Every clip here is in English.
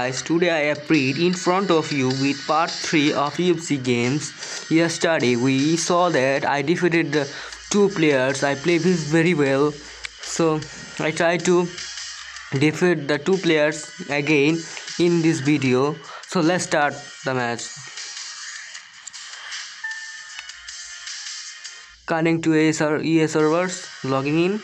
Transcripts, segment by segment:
guys today I appeared in front of you with part 3 of UFC games. Yesterday we saw that I defeated the two players. I played this very well. So I try to defeat the two players again in this video. So let's start the match. Connecting to EA servers logging in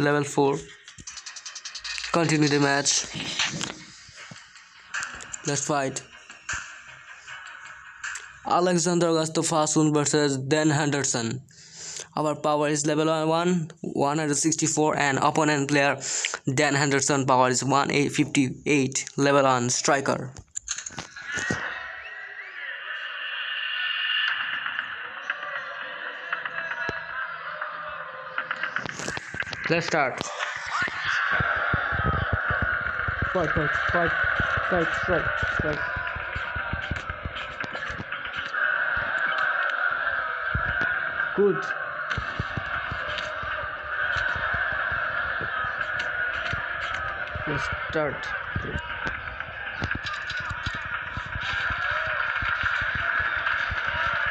level 4 continue the match let's fight Alexander Gustafsson versus Dan Henderson our power is level 1 164 and opponent player Dan Henderson power is 158 level 1 striker Let's start. Fight, fight, fight, fight, strike, strike. Good. Start.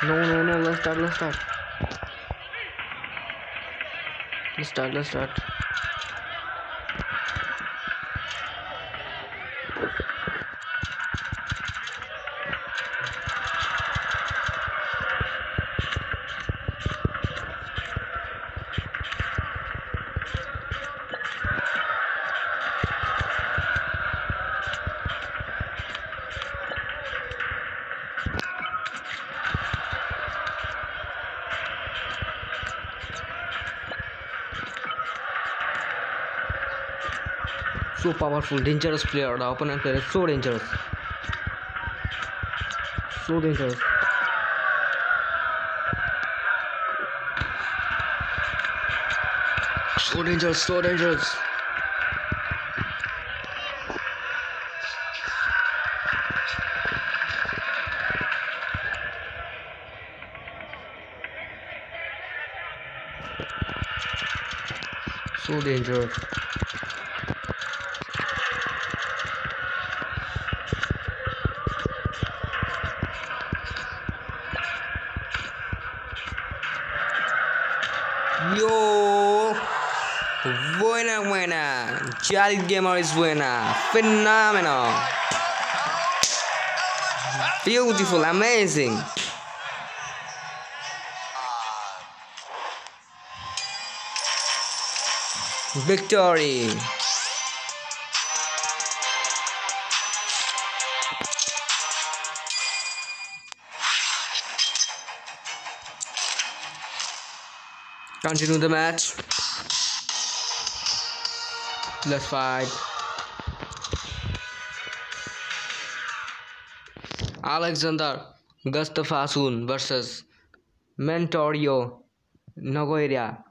No, no, no, let's start, let's start. let's start let's start so powerful. Dangerous player. The opponent player is so dangerous. So dangerous. So dangerous so dangerous. So dangerous Yo, buena, buena. Jalid Gamer is buena. Phenomenal. Beautiful, amazing. Victory. Continue the match. Let's fight. Alexander Gustafsson versus Mentorio Nogueira.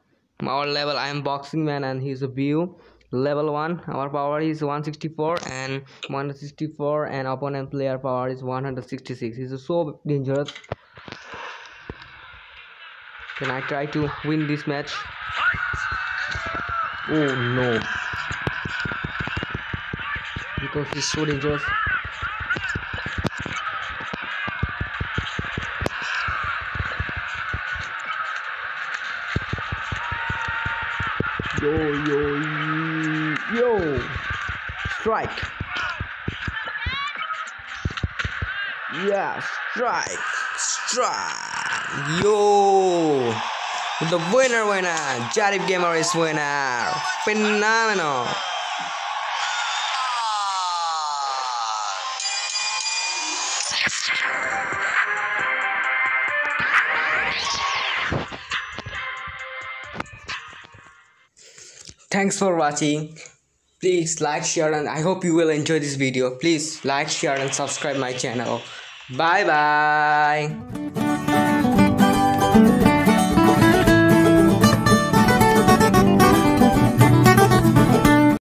Our level I am boxing man and he's a view. Level 1 our power is 164 and 164 and opponent player power is 166 he's so dangerous can I try to win this match? Oh no. Because he's so dangerous. Yo, yo, yo. Strike. Yeah, strike. Strike. Yo. The winner winner. Jarif Gamer is winner. Phenomenal. Thanks for watching. Please like, share and I hope you will enjoy this video. Please like, share and subscribe my channel. Bye bye.